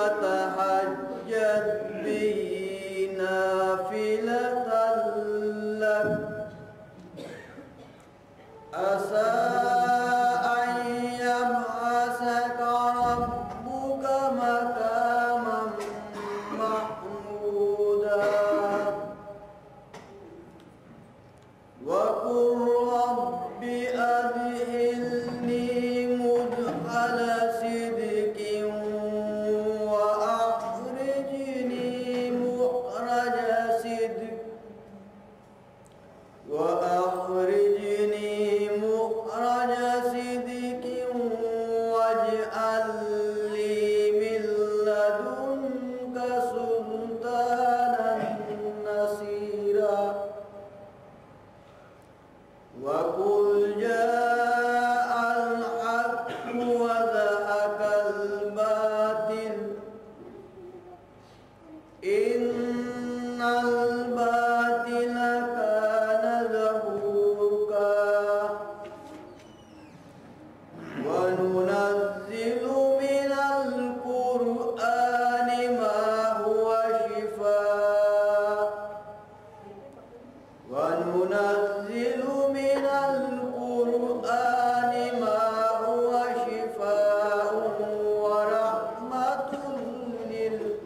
وتحجد به نافلة لك أسأل 我。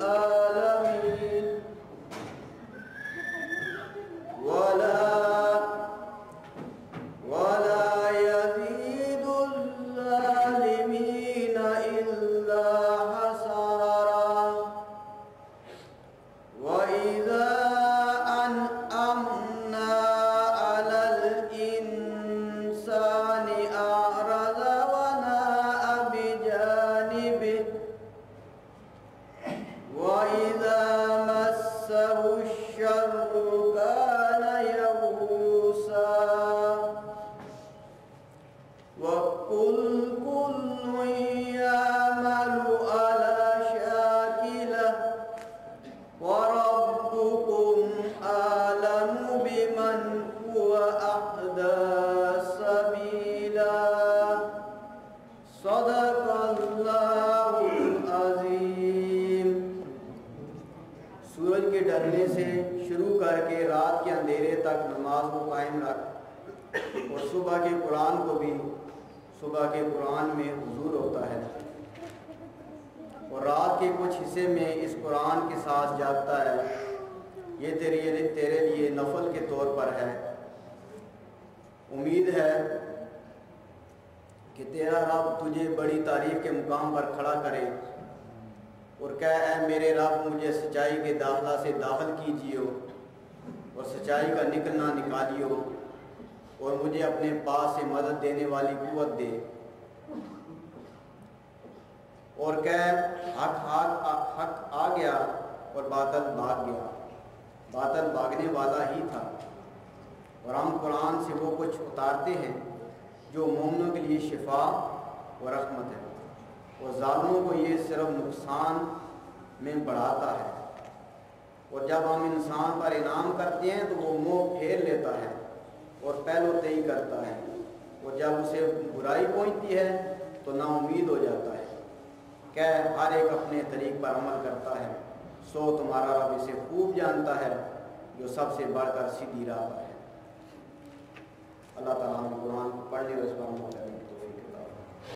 العالمين. ولا ولا يزيد الظالمين إلا حسارا وإذا أنأمنا على الإنسان أعرض وناء بجانبه صدق اللہ العظیم۔ سورج کے ڈرنے سے شروع کر کے رات کے اندھیرے تک نماز کو قائم رکھ اور صبح کے قرآن کو بھی، صبح کے قرآن میں حضور ہوتا ہے۔ اور رات کے کچھ حصے میں اس قرآن کے ساتھ جاگتا ہے۔ یہ تیرے تیرے لیے نفل کے طور پر ہے۔ امید ہے کہ تیرا رب تجھے بڑی تعریف کے مقام پر کھڑا کرے۔ اور کہہ، اے میرے رب، مجھے سچائی کے داخلہ سے داخل کیجیے اور سچائی کا نکلنا نکالیو اور مجھے اپنے پاس سے مدد دینے والی قوت دے۔ اور کہہ، حق حق حق آ گیا اور باطل بھاگ گیا۔ باطل بھاگنے والا ہی تھا۔ اور ہم قرآن سے وہ کچھ اتارتے ہیں۔ جو مومنوں کے لیے شفا و رحمت ہے۔ اور ظالموں کو یہ صرف نقصان میں بڑھاتا ہے۔ اور جب ہم انسان پر انعام کرتے ہیں تو وہ منہ پھیر لیتا ہے اور پہلو تئی کرتا ہے۔ اور جب اسے برائی پہنچتی ہے تو نا امید ہو جاتا ہے۔ کہ ہر ایک اپنے طریق پر عمل کرتا ہے۔ سو تمہارا رب اسے خوب جانتا ہے، جو سب سے بڑھ کر سیدھی راہ ہے۔ اللہ تعالیٰ قرآن پڑھنے اور اس پر عمل کرنے